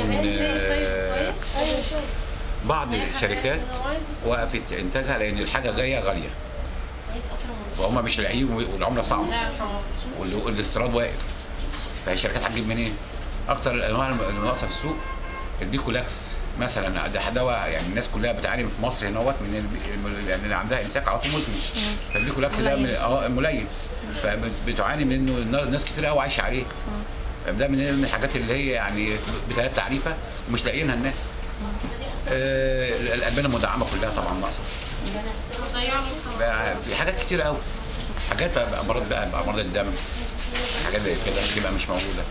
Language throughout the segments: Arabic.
ان آه، بعض أيوة، الشركات هو عايز بس- وقفت إنتاجها لأن الحاجة جاية غالية. وهم مش لاقيين والعملة صعبة. والاستيراد واقف. فالشركات هتجيب منين؟ أكتر الانواع اللي ناقصه في السوق البيكولاكس مثلا ده دواء يعني الناس كلها بتعاني في مصر هنا من يعني اللي عندها إمساك على طول مزمن. فالبيكولاكس ده آه فبتعاني منه ناس كتير قوي عايشة عليه. ده من الحاجات اللي هي يعني بثلاث تعريفه ومش لاقيينها الناس آه الالبان المدعمه كلها طبعا ناقصه بقى في حاجات كتير قوي حاجات بقى امراض بقى امراض الدم حاجات زي كده بتبقى مش موجوده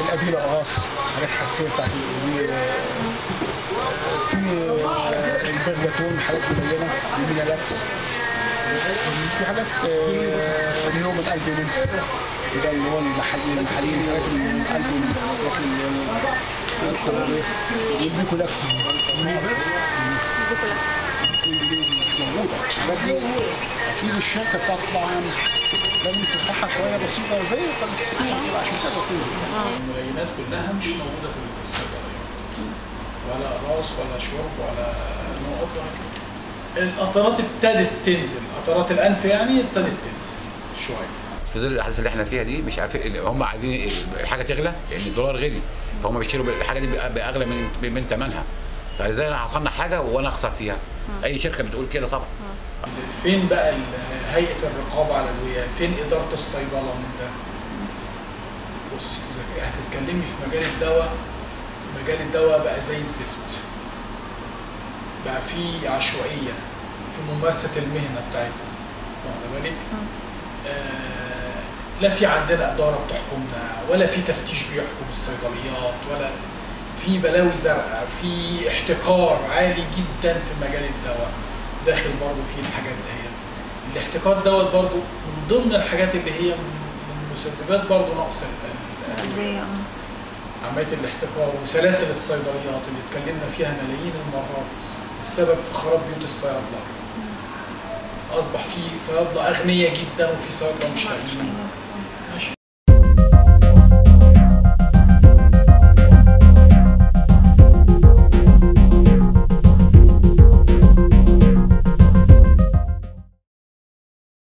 الادويه الاقراص حاجات حساسيه بتاعت الادويه في البرجاتون حاجات معينه المينالاكس في حاجات آه، اللي هو من الالبومين ده اللي هو المحلي المحليين حاجات من حاجات اللي هي البيكولاكس بس مش موجوده أكيد الشركة بتاعت طبعا لازم تفتحها شوية بسيطة زي كده عشان تقدر تنزل الملايينات كلها مش موجودة في الصيدليه ولا اقراص ولا شرب ولا. القطرات ابتدت تنزل. قطرات الأنف يعني ابتدت تنزل شوية في ظل الأحداث اللي إحنا فيها دي مش عارفين هم عايزين الحاجة تغلى؟ لأن الدولار غلي. فهم بيشتروا الحاجة دي بأغلى من من ثمنها فازاي أنا هصنع حاجة وأنا أخسر فيها. أي شركة بتقول كده طبعا. فين بقى هيئة الرقابة على الادويه فين إدارة الصيدلة من ده؟ بص إذا هتتكلمي في مجال الدواء مجال الدواء بقى زي الزفت. بقى في عشوائية في ممارسة المهنة بتاعتنا. واخد بالك؟ آه. لا في عندنا إدارة بتحكمنا ولا في تفتيش بيحكم الصيدليات ولا في بلاوي زرقاء في احتكار عالي جدا في مجال الدواء داخل برضه فيه الحاجات دهيت الاحتكار دوت برضه من ضمن الحاجات اللي هي من مسببات برضه نقص ال- ال- عملية الاحتكار وسلاسل الصيدليات اللي اتكلمنا فيها ملايين المرات. السبب في خراب بيوت الصيادله أصبح في صيادله اغنياء جدا وفي صيادله مش